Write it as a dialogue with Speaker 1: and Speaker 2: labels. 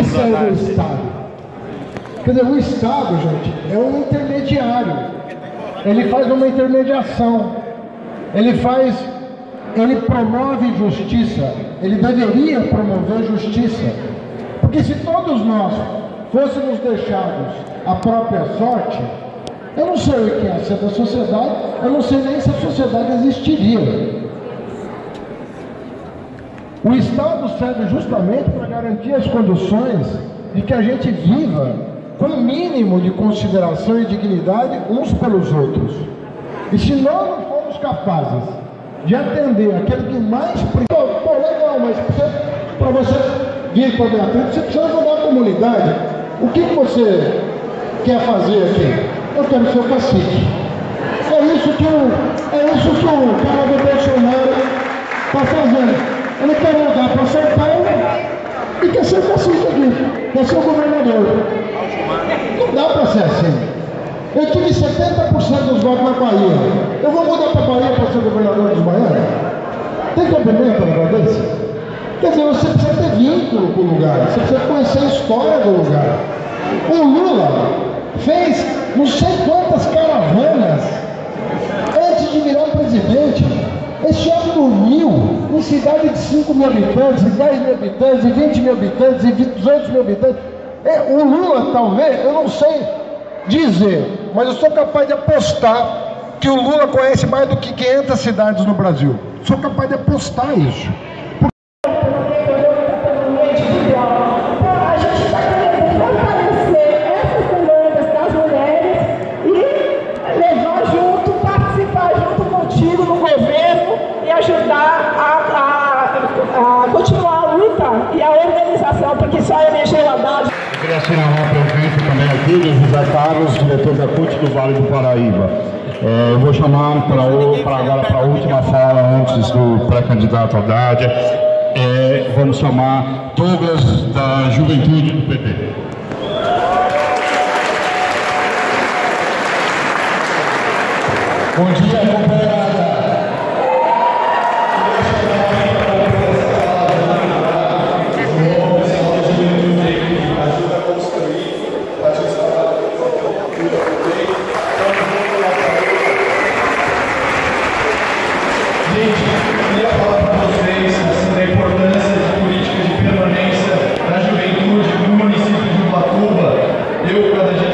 Speaker 1: Isso é o Estado. Quer dizer, o Estado, gente, é um intermediário. Ele faz uma intermediação. Ele faz, ele promove justiça. Ele deveria promover justiça. Porque se todos nós fôssemos deixados à própria sorte, eu não sei o que é ser da sociedade, eu não sei nem se a sociedade existiria. O Estado serve justamente para garantir as condições de que a gente viva com o mínimo de consideração e dignidade uns pelos outros. E se nós não formos capazes de atender aquele que mais precisa. Pô, legal, mas para você vir para Beatriz, você precisa ajudar a comunidade. O que, que você quer fazer aqui? Eu quero ser o cacique. É isso que o, é isso que o cara do Bolsonaro está fazendo. Ele quer mudar para São Paulo e quer ser cacique aqui, quer ser o governador. Não dá para ser assim. Eu tive 70% dos votos na Bahia. Eu vou mudar para a Bahia para ser governador dos baianos? Tem um negócio desse? Quer dizer, você precisa ter vínculo com o lugar, você precisa conhecer a história do lugar. O Lula fez não sei quantas caravanas antes de virar presidente. Em cidade de 5 mil habitantes, 10 mil habitantes, 20 mil habitantes, 200 mil habitantes. É, o Lula, talvez, eu não sei dizer, mas eu sou capaz de apostar que o Lula conhece mais do que 500 cidades no Brasil. Sou capaz de apostar isso.
Speaker 2: Queria assinalar a presença também aqui José Carlos, diretor da CUT do Vale do Paraíba. É, eu vou chamar para agora para a última fala antes do pré-candidato Haddad. É, vamos chamar Douglas da Juventude do PT. Bom dia, companheirada. Eu, cada dia